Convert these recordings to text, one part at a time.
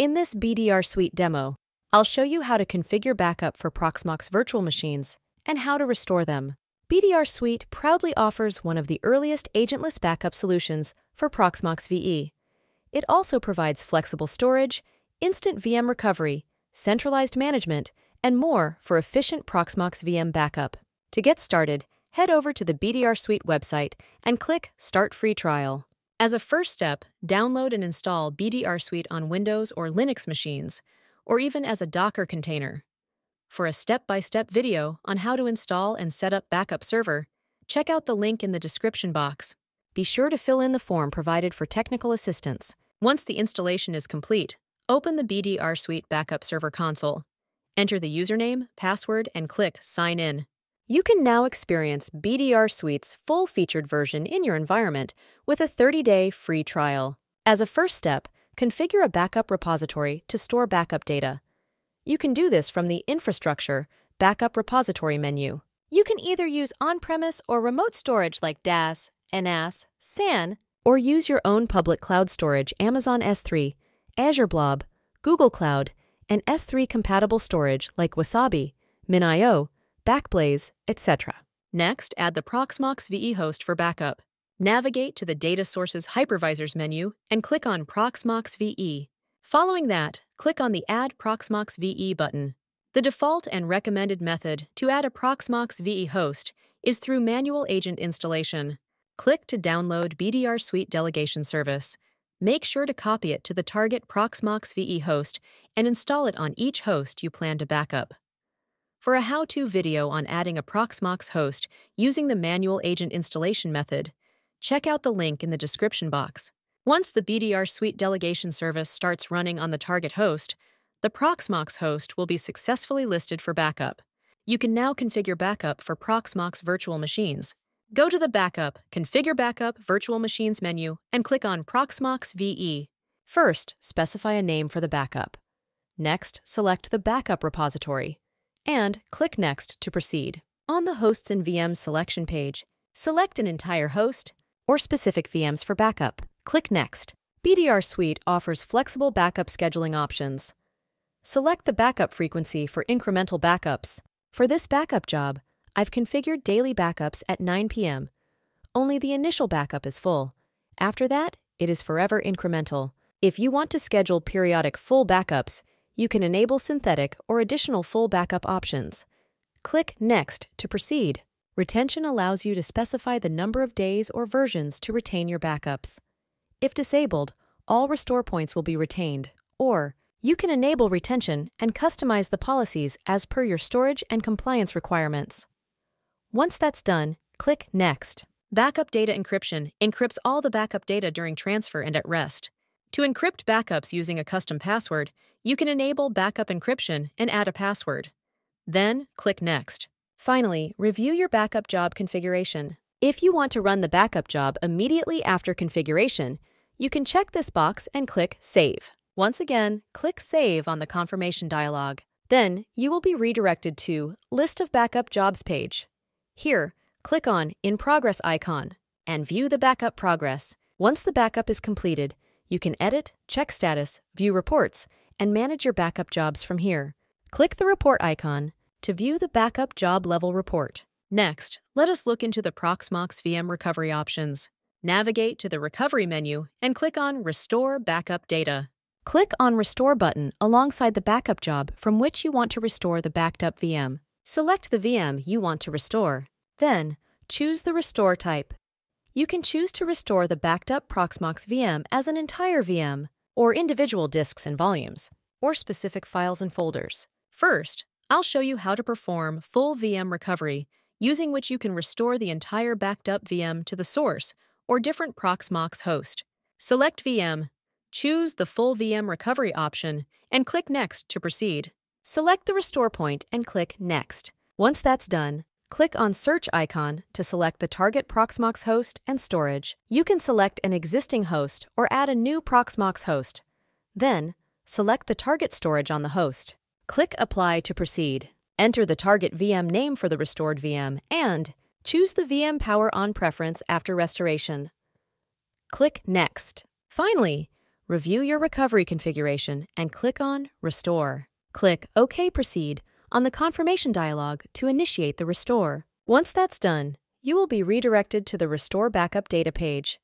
In this BDR Suite demo, I'll show you how to configure backup for Proxmox virtual machines and how to restore them. BDR Suite proudly offers one of the earliest agentless backup solutions for Proxmox VE. It also provides flexible storage, instant VM recovery, centralized management, and more for efficient Proxmox VM backup. To get started, head over to the BDR Suite website and click Start Free Trial. As a first step, download and install BDR Suite on Windows or Linux machines, or even as a Docker container. For a step-by-step video on how to install and set up Backup Server, check out the link in the description box. Be sure to fill in the form provided for technical assistance. Once the installation is complete, open the BDR Suite Backup Server console. Enter the username, password, and click Sign In. You can now experience BDR Suite's full-featured version in your environment with a 30-day free trial. As a first step, configure a backup repository to store backup data. You can do this from the Infrastructure Backup Repository menu. You can either use on-premise or remote storage like DAS, NAS, SAN, or use your own public cloud storage Amazon S3, Azure Blob, Google Cloud, and S3 compatible storage like Wasabi, MinIO, Backblaze, etc. Next, add the Proxmox VE host for backup. Navigate to the Data Sources Hypervisors menu and click on Proxmox VE. Following that, click on the Add Proxmox VE button. The default and recommended method to add a Proxmox VE host is through manual agent installation. Click to download BDR Suite Delegation Service. Make sure to copy it to the target Proxmox VE host and install it on each host you plan to backup. For a how-to video on adding a Proxmox host using the manual agent installation method, check out the link in the description box. Once the BDR Suite delegation service starts running on the target host, the Proxmox host will be successfully listed for backup. You can now configure backup for Proxmox virtual machines. Go to the Backup, Configure Backup Virtual Machines menu and click on Proxmox VE. First, specify a name for the backup. Next, select the backup repository and click Next to proceed. On the Hosts and VMs selection page, select an entire host or specific VMs for backup. Click Next. BDR Suite offers flexible backup scheduling options. Select the backup frequency for incremental backups. For this backup job, I've configured daily backups at 9 p.m. Only the initial backup is full. After that, it is forever incremental. If you want to schedule periodic full backups, you can enable synthetic or additional full backup options. Click Next to proceed. Retention allows you to specify the number of days or versions to retain your backups. If disabled, all restore points will be retained, or you can enable retention and customize the policies as per your storage and compliance requirements. Once that's done, click Next. Backup data encryption encrypts all the backup data during transfer and at rest. To encrypt backups using a custom password, you can enable backup encryption and add a password. Then, click Next. Finally, review your backup job configuration. If you want to run the backup job immediately after configuration, you can check this box and click Save. Once again, click Save on the confirmation dialog. Then, you will be redirected to List of Backup Jobs page. Here, click on In Progress icon and view the backup progress. Once the backup is completed, you can edit, check status, view reports, and manage your backup jobs from here. Click the report icon to view the backup job level report. Next, let us look into the Proxmox VM recovery options. Navigate to the Recovery menu and click on Restore Backup Data. Click on Restore button alongside the backup job from which you want to restore the backed up VM. Select the VM you want to restore. Then, choose the restore type. You can choose to restore the backed up Proxmox VM as an entire VM, or individual disks and volumes, or specific files and folders. First, I'll show you how to perform full VM recovery, using which you can restore the entire backed up VM to the source or different Proxmox host. Select VM, choose the full VM recovery option, and click Next to proceed. Select the restore point and click Next. Once that's done, click on Search icon to select the target Proxmox host and storage. You can select an existing host or add a new Proxmox host. Then, select the target storage on the host. Click Apply to proceed. Enter the target VM name for the restored VM and choose the VM Power On preference after restoration. Click Next. Finally, review your recovery configuration and click on Restore. Click OK Proceed on the confirmation dialog to initiate the restore. Once that's done, you will be redirected to the Restore Backup Data page.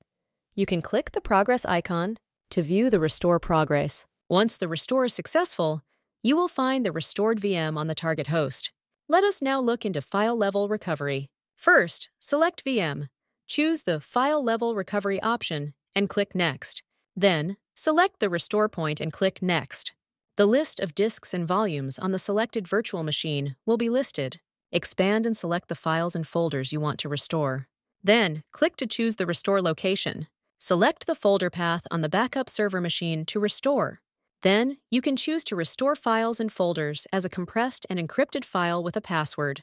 You can click the Progress icon to view the restore progress. Once the restore is successful, you will find the restored VM on the target host. Let us now look into file level recovery. First, select VM, choose the File Level Recovery option, and click Next. Then, select the restore point and click Next. The list of disks and volumes on the selected virtual machine will be listed. Expand and select the files and folders you want to restore. Then, click to choose the restore location. Select the folder path on the backup server machine to restore. Then, you can choose to restore files and folders as a compressed and encrypted file with a password.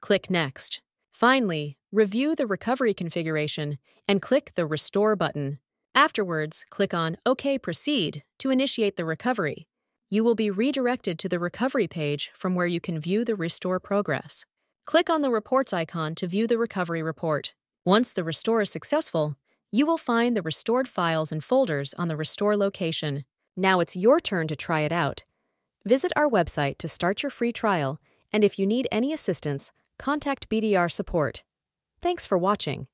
Click Next. Finally, review the recovery configuration and click the Restore button. Afterwards, click on OK Proceed to initiate the recovery. You will be redirected to the recovery page from where you can view the restore progress. Click on the Reports icon to view the recovery report. Once the restore is successful, you will find the restored files and folders on the restore location. Now it's your turn to try it out. Visit our website to start your free trial, and if you need any assistance, contact BDR support. Thanks for watching.